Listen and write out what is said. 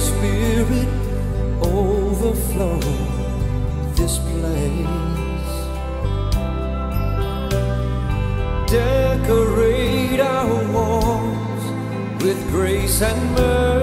Spirit overflow this place. Decorate our walls with grace and mercy